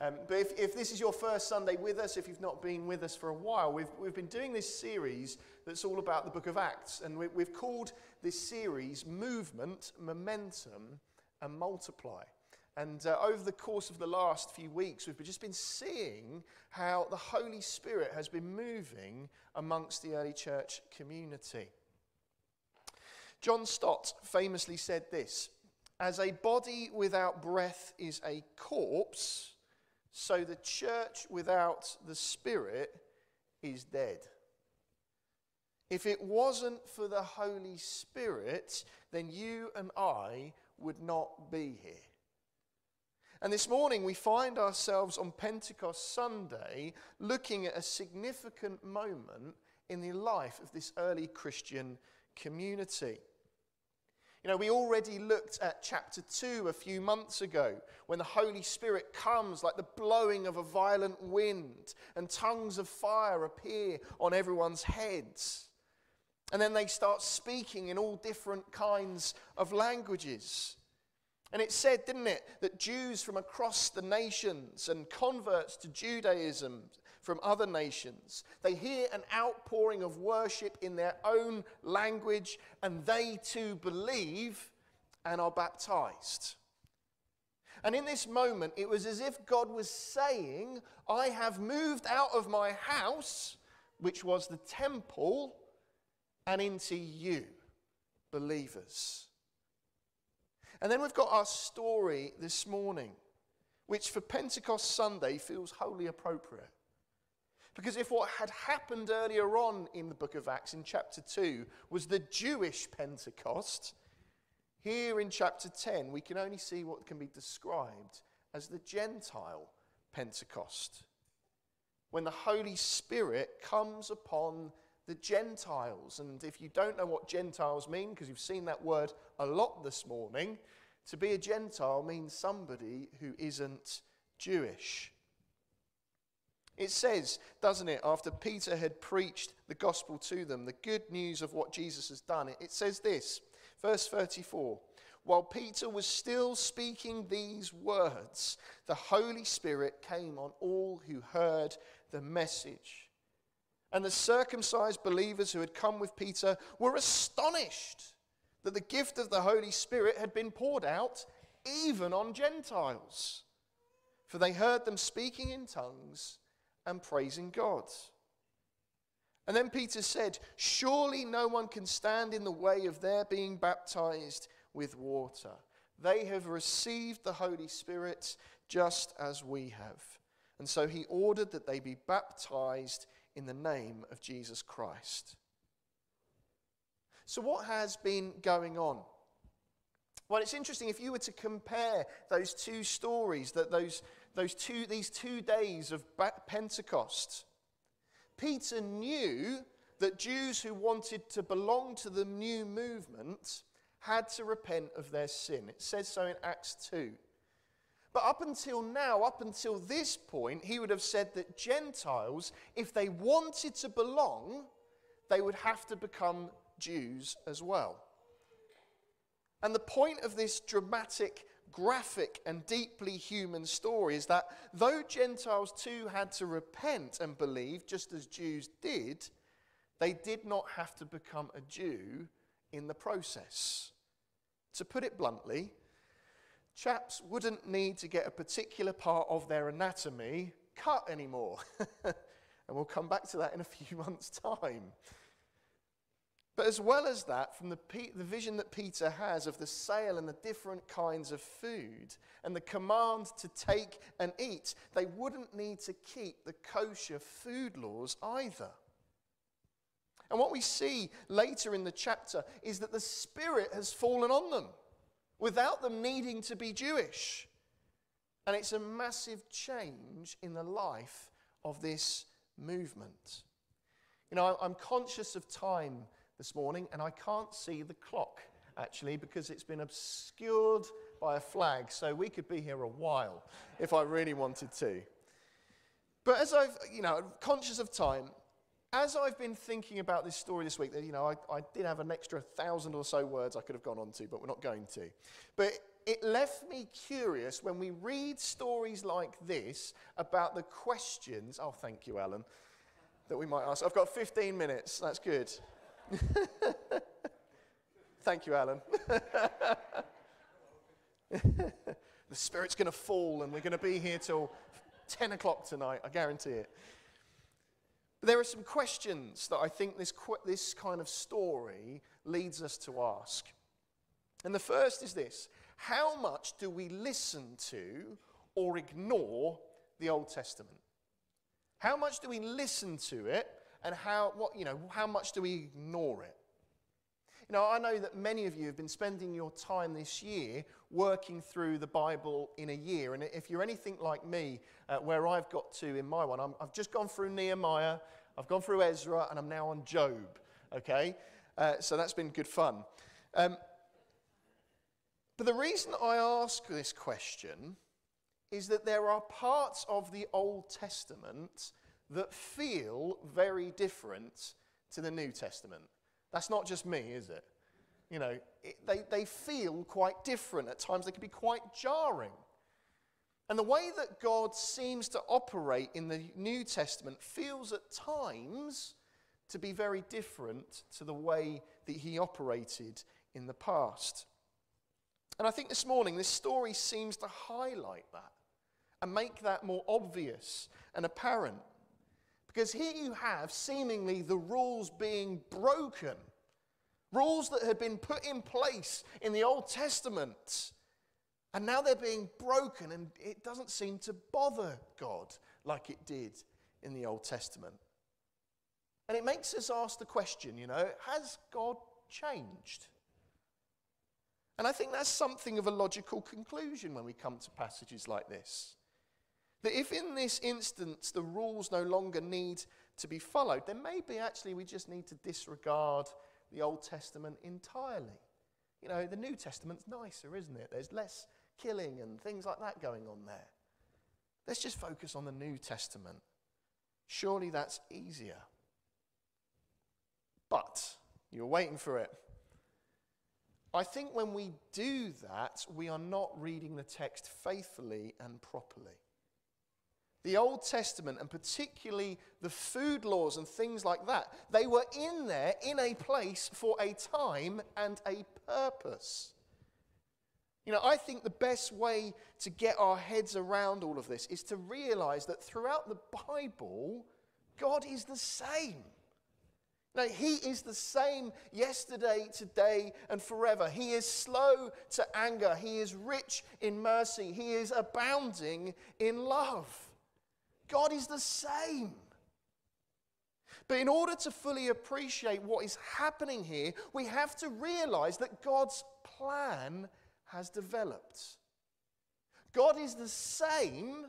Um, but if, if this is your first Sunday with us, if you've not been with us for a while, we've, we've been doing this series that's all about the book of Acts. And we, we've called this series Movement, Momentum, and Multiply. And uh, over the course of the last few weeks, we've just been seeing how the Holy Spirit has been moving amongst the early church community. John Stott famously said this As a body without breath is a corpse, so the church without the Spirit is dead. If it wasn't for the Holy Spirit, then you and I would not be here. And this morning we find ourselves on Pentecost Sunday looking at a significant moment in the life of this early Christian community. You know, we already looked at chapter 2 a few months ago when the Holy Spirit comes like the blowing of a violent wind and tongues of fire appear on everyone's heads. And then they start speaking in all different kinds of languages. And it said, didn't it, that Jews from across the nations and converts to Judaism from other nations. They hear an outpouring of worship in their own language, and they too believe and are baptized. And in this moment, it was as if God was saying, I have moved out of my house, which was the temple, and into you, believers. And then we've got our story this morning, which for Pentecost Sunday feels wholly appropriate. Because if what had happened earlier on in the book of Acts in chapter 2 was the Jewish Pentecost, here in chapter 10 we can only see what can be described as the Gentile Pentecost. When the Holy Spirit comes upon the Gentiles. And if you don't know what Gentiles mean, because you've seen that word a lot this morning, to be a Gentile means somebody who isn't Jewish. It says, doesn't it, after Peter had preached the gospel to them, the good news of what Jesus has done, it says this, verse 34 While Peter was still speaking these words, the Holy Spirit came on all who heard the message. And the circumcised believers who had come with Peter were astonished that the gift of the Holy Spirit had been poured out even on Gentiles. For they heard them speaking in tongues and praising God. And then Peter said, Surely no one can stand in the way of their being baptized with water. They have received the Holy Spirit just as we have. And so he ordered that they be baptized in the name of Jesus Christ. So, what has been going on? Well, it's interesting if you were to compare those two stories, that those those two, these two days of Pentecost, Peter knew that Jews who wanted to belong to the new movement had to repent of their sin. It says so in Acts 2. But up until now, up until this point, he would have said that Gentiles, if they wanted to belong, they would have to become Jews as well. And the point of this dramatic graphic and deeply human story is that though Gentiles too had to repent and believe, just as Jews did, they did not have to become a Jew in the process. To put it bluntly, chaps wouldn't need to get a particular part of their anatomy cut anymore. and we'll come back to that in a few months' time. But as well as that, from the, the vision that Peter has of the sale and the different kinds of food and the command to take and eat, they wouldn't need to keep the kosher food laws either. And what we see later in the chapter is that the Spirit has fallen on them without them needing to be Jewish. And it's a massive change in the life of this movement. You know, I'm conscious of time this morning, and I can't see the clock actually because it's been obscured by a flag, so we could be here a while if I really wanted to. But as I've, you know, conscious of time, as I've been thinking about this story this week, that, you know, I, I did have an extra thousand or so words I could have gone on to, but we're not going to. But it left me curious when we read stories like this about the questions. Oh, thank you, Alan, that we might ask. I've got 15 minutes. That's good. thank you, Alan. the Spirit's going to fall, and we're going to be here till 10 o'clock tonight. I guarantee it. But there are some questions that I think this, this kind of story leads us to ask. And the first is this How much do we listen to or ignore the Old Testament? How much do we listen to it and how, what, you know, how much do we ignore it? You know, I know that many of you have been spending your time this year working through the Bible in a year. And if you're anything like me, uh, where I've got to in my one, i have just gone through Nehemiah, I've gone through Ezra, and I'm now on Job. Okay? Uh, so that's been good fun. Um, but the reason I ask this question is that there are parts of the Old Testament that feel very different to the New Testament. That's not just me, is it? You know, it, they, they feel quite different. At times, they can be quite jarring. And the way that God seems to operate in the New Testament feels at times to be very different to the way that he operated in the past. And I think this morning, this story seems to highlight that and make that more obvious and apparent. Because here you have seemingly the rules being broken, rules that had been put in place in the Old Testament. And now they're being broken, and it doesn't seem to bother God like it did in the Old Testament. And it makes us ask the question, you know, has God changed? And I think that's something of a logical conclusion when we come to passages like this. That if in this instance the rules no longer need to be followed, then maybe actually we just need to disregard the Old Testament entirely. You know, the New Testament's nicer, isn't it? There's less killing and things like that going on there. Let's just focus on the New Testament. Surely that's easier. But you're waiting for it. I think when we do that, we are not reading the text faithfully and properly. The Old Testament, and particularly the food laws and things like that, they were in there in a place for a time and a purpose. You know, I think the best way to get our heads around all of this is to realize that throughout the Bible, God is the same. No, he is the same yesterday, today, and forever. He is slow to anger. He is rich in mercy. He is abounding in love. God is the same. But in order to fully appreciate what is happening here, we have to realize that God's plan has developed. God is the same,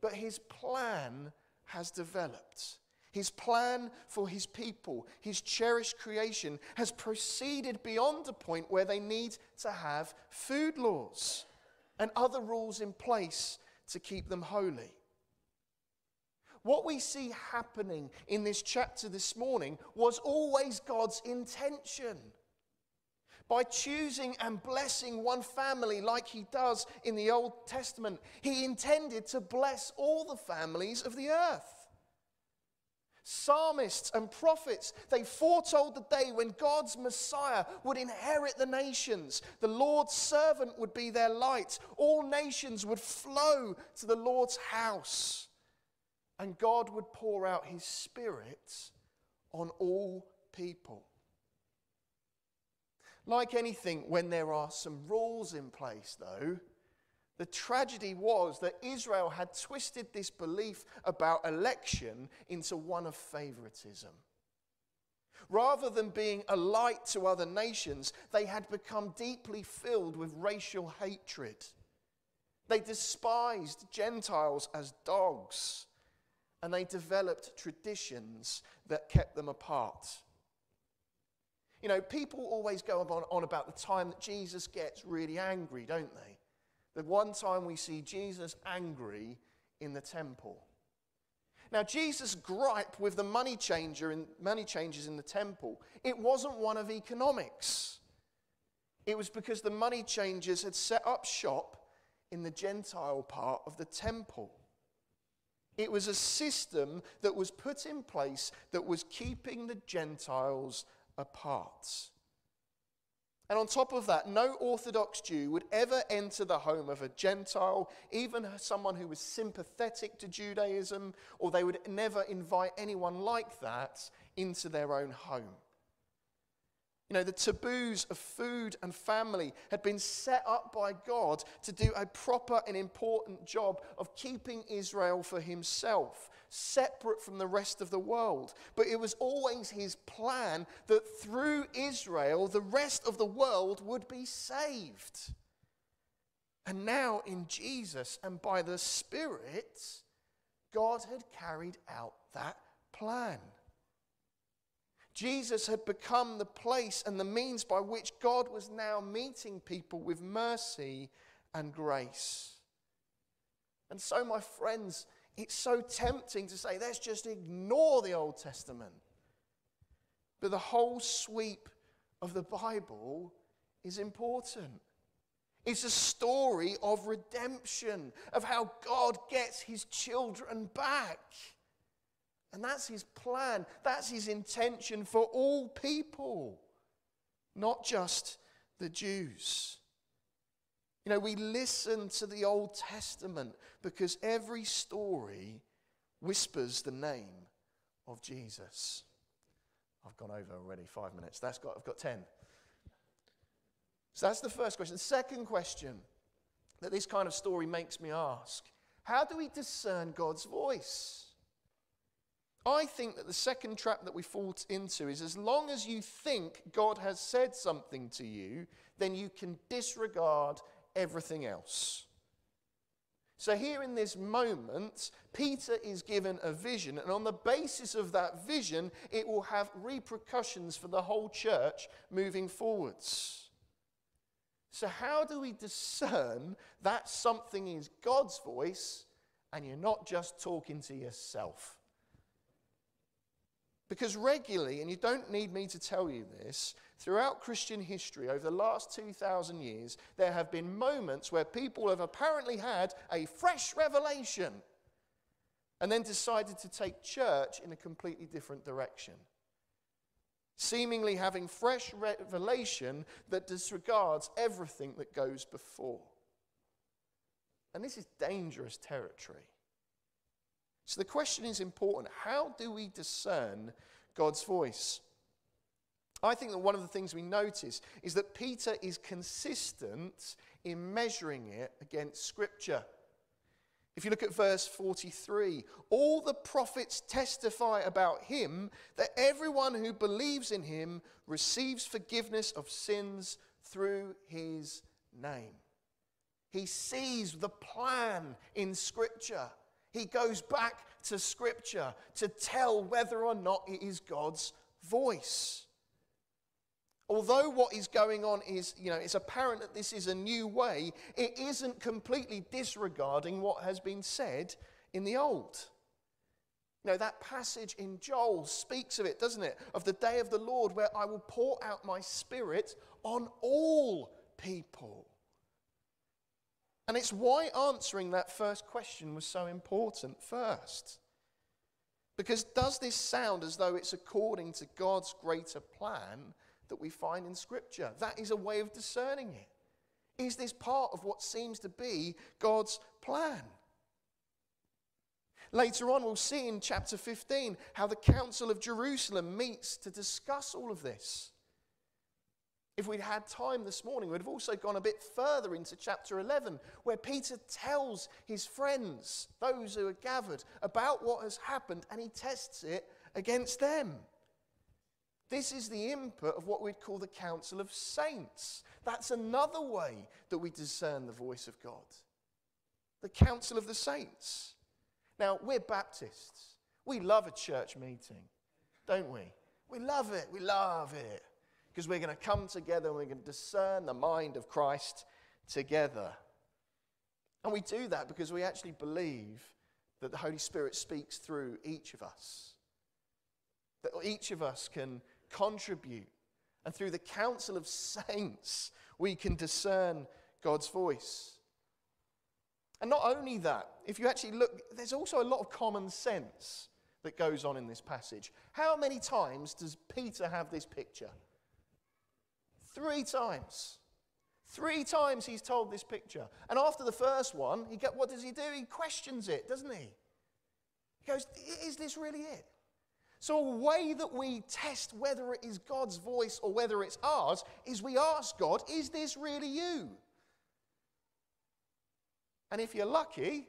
but his plan has developed. His plan for his people, his cherished creation, has proceeded beyond a point where they need to have food laws and other rules in place to keep them holy. What we see happening in this chapter this morning was always God's intention. By choosing and blessing one family like he does in the Old Testament, he intended to bless all the families of the earth psalmists and prophets, they foretold the day when God's Messiah would inherit the nations. The Lord's servant would be their light. All nations would flow to the Lord's house. And God would pour out his Spirit on all people. Like anything, when there are some rules in place, though, the tragedy was that Israel had twisted this belief about election into one of favoritism. Rather than being a light to other nations, they had become deeply filled with racial hatred. They despised Gentiles as dogs, and they developed traditions that kept them apart. You know, people always go on, on about the time that Jesus gets really angry, don't they? The one time we see Jesus angry in the temple. Now, Jesus' gripe with the money changer and money changers in the temple, it wasn't one of economics. It was because the money changers had set up shop in the Gentile part of the temple. It was a system that was put in place that was keeping the Gentiles apart. And on top of that, no Orthodox Jew would ever enter the home of a Gentile, even someone who was sympathetic to Judaism, or they would never invite anyone like that into their own home. You know, the taboos of food and family had been set up by God to do a proper and important job of keeping Israel for himself, separate from the rest of the world. But it was always his plan that through Israel, the rest of the world would be saved. And now in Jesus and by the Spirit, God had carried out that plan. Jesus had become the place and the means by which God was now meeting people with mercy and grace. And so, my friends, it's so tempting to say, let's just ignore the Old Testament. But the whole sweep of the Bible is important. It's a story of redemption, of how God gets his children back. And that's his plan, that's his intention for all people, not just the Jews. You know, we listen to the Old Testament because every story whispers the name of Jesus. I've gone over already five minutes. That's got, I've got ten. So that's the first question. The second question that this kind of story makes me ask how do we discern God's voice? I think that the second trap that we fall into is as long as you think God has said something to you, then you can disregard everything else. So, here in this moment, Peter is given a vision, and on the basis of that vision, it will have repercussions for the whole church moving forwards. So, how do we discern that something is God's voice and you're not just talking to yourself? Because regularly, and you don't need me to tell you this, throughout Christian history over the last 2,000 years, there have been moments where people have apparently had a fresh revelation and then decided to take church in a completely different direction. Seemingly having fresh revelation that disregards everything that goes before. And this is dangerous territory. So the question is important how do we discern God's voice? I think that one of the things we notice is that Peter is consistent in measuring it against Scripture. If you look at verse 43, all the prophets testify about him that everyone who believes in him receives forgiveness of sins through his name. He sees the plan in Scripture. He goes back to Scripture to tell whether or not it is God's voice. Although what is going on is, you know, it's apparent that this is a new way, it isn't completely disregarding what has been said in the old. You know, that passage in Joel speaks of it, doesn't it? Of the day of the Lord where I will pour out my spirit on all people. And it's why answering that first question was so important first. Because does this sound as though it's according to God's greater plan that we find in Scripture? That is a way of discerning it. Is this part of what seems to be God's plan? Later on, we'll see in chapter 15 how the Council of Jerusalem meets to discuss all of this. If we'd had time this morning, we'd have also gone a bit further into chapter 11, where Peter tells his friends, those who are gathered, about what has happened, and he tests it against them. This is the input of what we'd call the council of saints. That's another way that we discern the voice of God. The council of the saints. Now, we're Baptists. We love a church meeting, don't we? We love it. We love it because we're going to come together and we're going to discern the mind of Christ together. And we do that because we actually believe that the Holy Spirit speaks through each of us. That each of us can contribute And through the counsel of saints, we can discern God's voice. And not only that, if you actually look, there's also a lot of common sense that goes on in this passage. How many times does Peter have this picture? Three times. Three times he's told this picture. And after the first one, he get, what does he do? He questions it, doesn't he? He goes, Is this really it? So, a way that we test whether it is God's voice or whether it's ours is we ask God, Is this really you? And if you're lucky,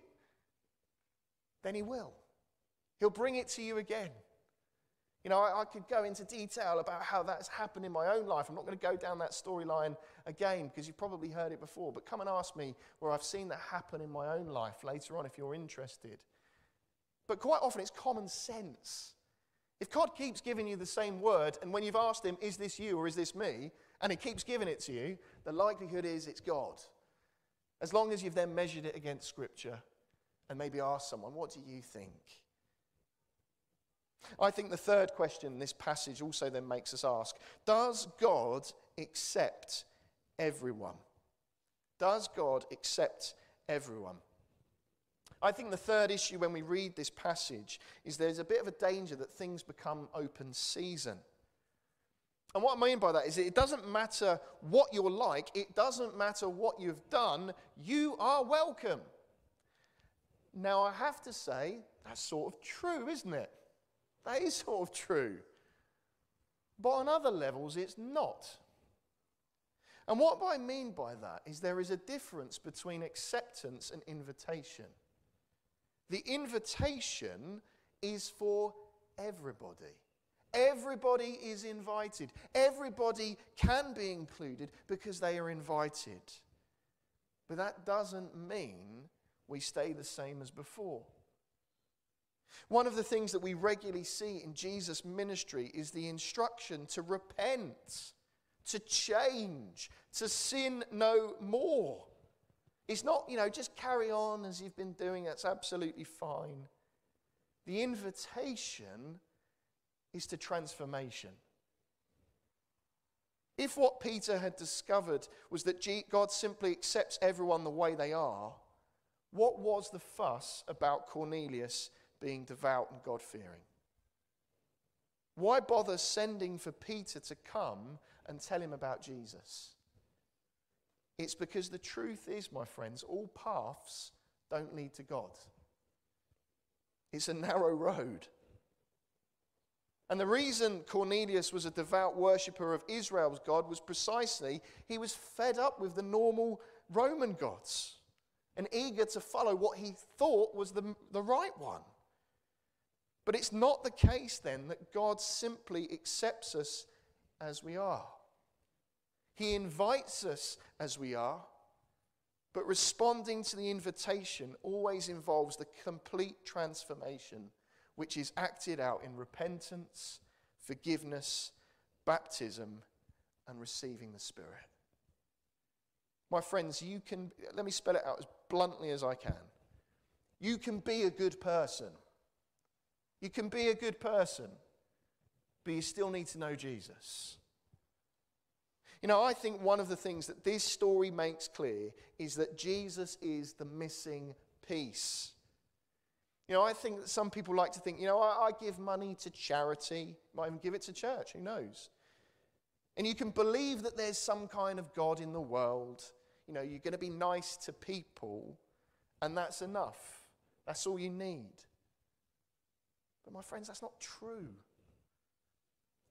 then He will. He'll bring it to you again. You know, I, I, could go into detail about how that's happened in my own life. I'm not going to go down that storyline again because you've probably heard it before. But come and ask me where I've seen that happen in my own life later on if you're interested. But quite often it's common sense. If God keeps giving you the same word, and when you've asked Him, is this you or is this me? And He keeps giving it to you, the likelihood is it's God. As long as you've then measured it against Scripture and maybe asked someone, what do you think? I think the third question this passage also then makes us ask Does God accept everyone? Does God accept everyone? I think the third issue when we read this passage is there's a bit of a danger that things become open season. And what I mean by that is it doesn't matter what you're like, it doesn't matter what you've done, you are welcome. Now, I have to say, that's sort of true, isn't it? That is sort of true. But on other levels, it's not. And what I mean by that is there is a difference between acceptance and invitation. The invitation is for everybody. Everybody is invited. Everybody can be included because they are invited. But that doesn't mean we stay the same as before. One of the things that we regularly see in Jesus' ministry is the instruction to repent, to change, to sin no more. It's not, you know, just carry on as you've been doing, that's absolutely fine. The invitation is to transformation. If what Peter had discovered was that God simply accepts everyone the way they are, what was the fuss about Cornelius being devout and God fearing? Why bother sending for Peter to come and tell him about Jesus? It's because the truth is, my friends, all paths don't lead to God. It's a narrow road. And the reason Cornelius was a devout worshipper of Israel's God was precisely he was fed up with the normal Roman gods and eager to follow what he thought was the, the right one. But it's not the case then that God simply accepts us as we are. He invites us as we are, but responding to the invitation always involves the complete transformation, which is acted out in repentance, forgiveness, baptism, and receiving the Spirit. My friends, you can, let me spell it out as bluntly as I can. You can be a good person. You can be a good person, but you still need to know Jesus. You know, I think one of the things that this story makes clear is that Jesus is the missing piece. You know, I think that some people like to think, you know, I, I give money to charity, might even give it to church, who knows? And you can believe that there's some kind of God in the world. You know, you're going to be nice to people, and that's enough. That's all you need. But, my friends, that's not true.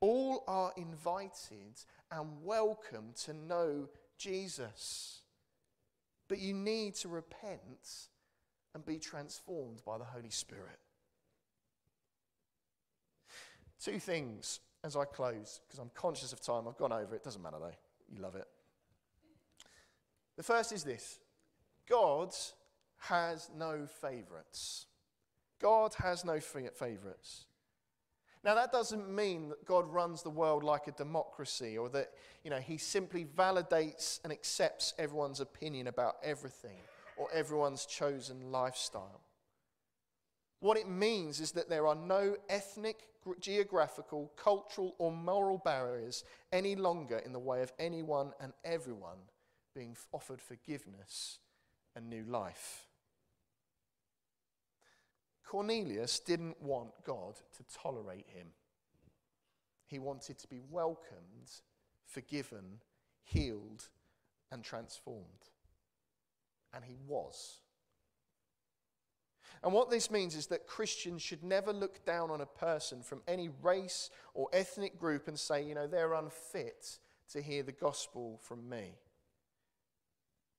All are invited and welcome to know Jesus. But you need to repent and be transformed by the Holy Spirit. Two things as I close, because I'm conscious of time. I've gone over it. Doesn't matter though. You love it. The first is this God has no favorites. God has no favorites. Now, that doesn't mean that God runs the world like a democracy or that, you know, he simply validates and accepts everyone's opinion about everything or everyone's chosen lifestyle. What it means is that there are no ethnic, geographical, cultural, or moral barriers any longer in the way of anyone and everyone being offered forgiveness and new life. Cornelius didn't want God to tolerate him. He wanted to be welcomed, forgiven, healed, and transformed. And he was. And what this means is that Christians should never look down on a person from any race or ethnic group and say, you know, they're unfit to hear the gospel from me.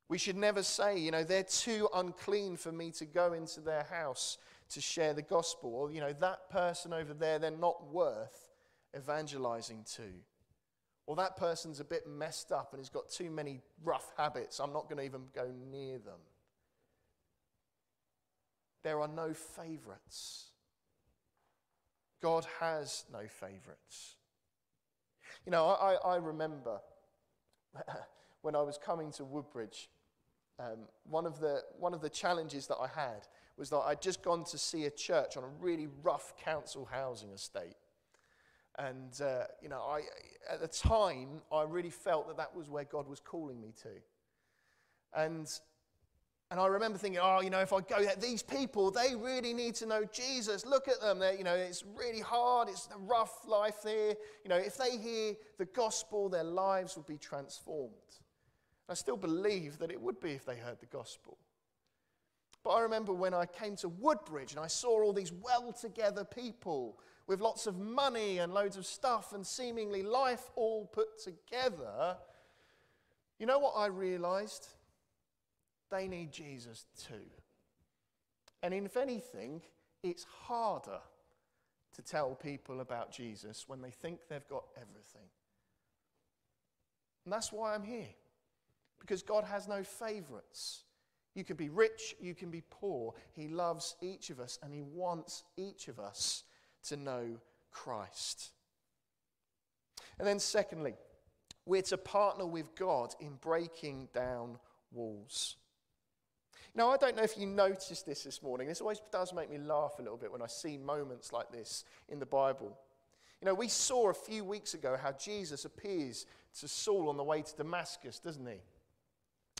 We should never say, you know, they're too unclean for me to go into their house to share the gospel. Or, you know, that person over there, they're not worth evangelizing to. Or that person's a bit messed up and he's got too many rough habits. I'm not going to even go near them. There are no favorites. God has no favorites. You know, I, I remember when I was coming to Woodbridge, um, one, of the, one of the challenges that I had was that I'd just gone to see a church on a really rough council housing estate. And, uh, you know, I, at the time, I really felt that that was where God was calling me to. And and I remember thinking, oh, you know, if I go there, these people, they really need to know Jesus. Look at them. They're, you know, it's really hard. It's a rough life there. You know, if they hear the gospel, their lives will be transformed. I still believe that it would be if they heard the gospel. But I remember when I came to Woodbridge and I saw all these well together people with lots of money and loads of stuff and seemingly life all put together. You know what I realized? They need Jesus too. And if anything, it's harder to tell people about Jesus when they think they've got everything. And that's why I'm here. Because God has no favorites. You can be rich, you can be poor. He loves each of us and He wants each of us to know Christ. And then, secondly, we're to partner with God in breaking down walls. Now, I don't know if you noticed this this morning. This always does make me laugh a little bit when I see moments like this in the Bible. You know, we saw a few weeks ago how Jesus appears to Saul on the way to Damascus, doesn't he?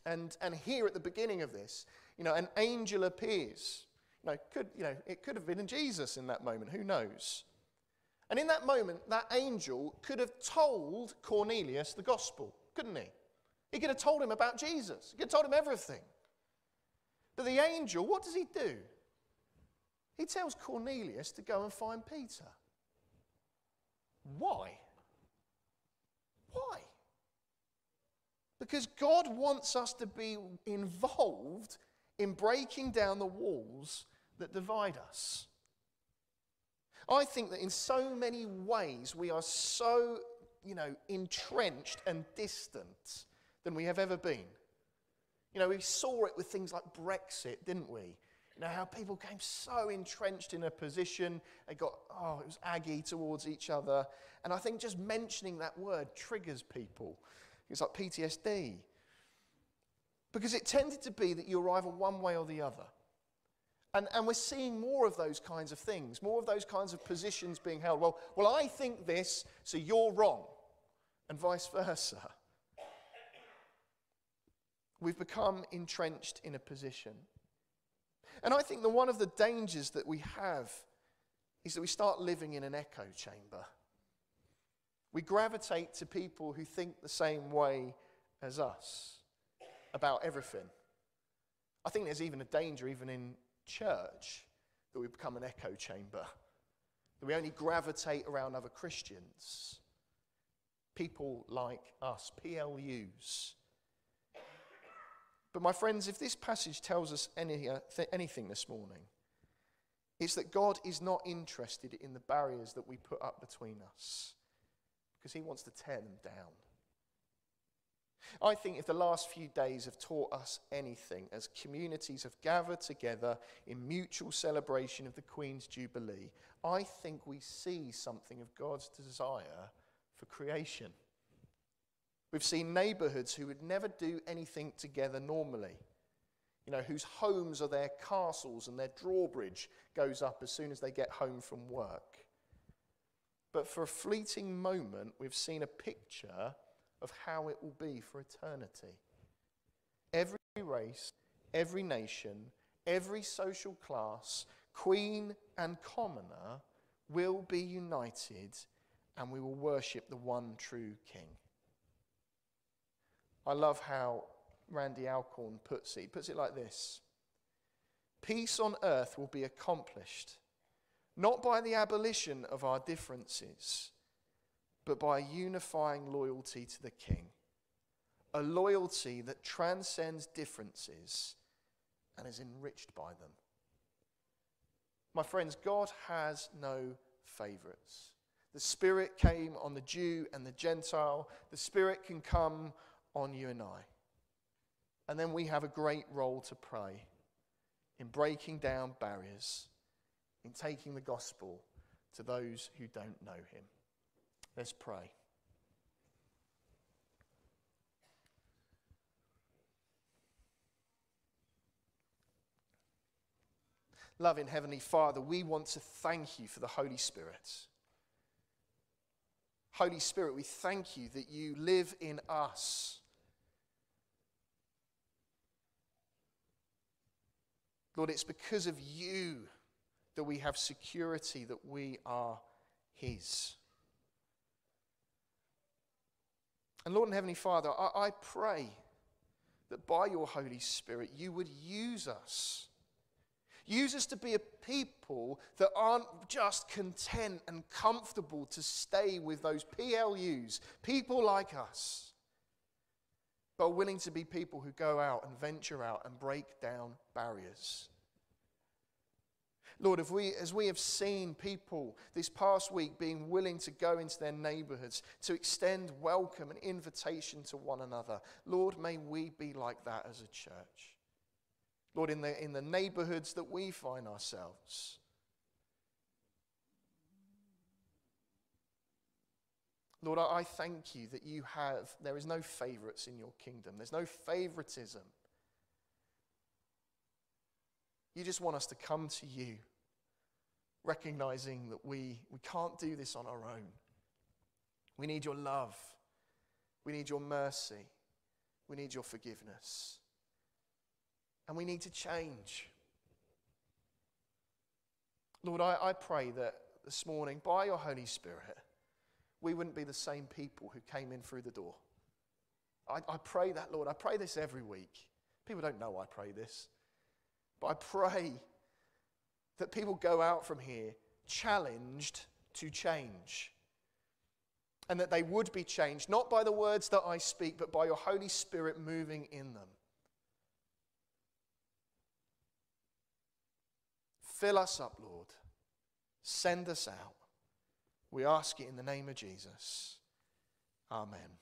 And, and here at the beginning of this, you know, an angel appears. You know, could, you know, it could have been Jesus in that moment, who knows? And in that moment, that angel could have told Cornelius the gospel, couldn't he? He could have told him about Jesus, he could have told him everything. But the angel, what does he do? He tells Cornelius to go and find Peter. Why? Why? Because God wants us to be involved in breaking down the walls that divide us. I think that in so many ways we are so, you know, entrenched and distant than we have ever been. You know, we saw it with things like Brexit, didn't we? You know, how people came so entrenched in a position, they got, oh, it was aggy towards each other. And I think just mentioning that word triggers people. It's like PTSD. Because it tended to be that you're either one way or the other. And, and we're seeing more of those kinds of things, more of those kinds of positions being held. Well, well, I think this, so you're wrong, and vice versa. We've become entrenched in a position. And I think that one of the dangers that we have is that we start living in an echo chamber. We gravitate to people who think the same way as us about everything. I think there's even a danger, even in church, that we become an echo chamber, that we only gravitate around other Christians, people like us, PLUs but, my friends, if this passage tells us any, uh, th- anything this morning, it's that God is not interested in the barriers that we put up between us because he wants to tear them down. I think if the last few days have taught us anything, as communities have gathered together in mutual celebration of the Queen's Jubilee, I think we see something of God's desire for creation. We've seen neighborhoods who would never do anything together normally you know, whose homes are their castles and their drawbridge goes up as soon as they get home from work. But for a fleeting moment, we've seen a picture of how it will be for eternity. Every race, every nation, every social class, queen and commoner will be united and we will worship the one true King. I love how Randy Alcorn puts it. He puts it like this Peace on earth will be accomplished not by the abolition of our differences, but by unifying loyalty to the King. A loyalty that transcends differences and is enriched by them. My friends, God has no favorites. The Spirit came on the Jew and the Gentile. The Spirit can come on you and I. And then we have a great role to play in breaking down barriers, in taking the gospel to those who don't know Him. Let's pray. Loving Heavenly Father, we want to thank you for the Holy Spirit. Holy Spirit, we thank you that you live in us. Lord, it's because of you that we have security that we are His. And Lord and Heavenly Father, I, I pray that by your Holy Spirit you would use us Use us to be a people that aren't just content and comfortable to stay with those PLUs, people like us, but willing to be people who go out and venture out and break down barriers. Lord, if we, as we have seen people this past week being willing to go into their neighborhoods to extend welcome and invitation to one another, Lord, may we be like that as a church. Lord, in the, in the neighborhoods that we find ourselves. Lord, I, thank you that you have, there is no favorites in your kingdom, there's no favoritism. You just want us to come to you, recognizing that we, we can't do this on our own. We need your love, we need your mercy, we need your forgiveness. And we need to change. Lord, I, I pray that this morning, by your Holy Spirit, we wouldn't be the same people who came in through the door. I, I pray that, Lord. I pray this every week. People don't know I pray this. But I pray that people go out from here challenged to change. And that they would be changed, not by the words that I speak, but by your Holy Spirit moving in them. Fill us up, Lord. Send us out. We ask it in the name of Jesus. Amen.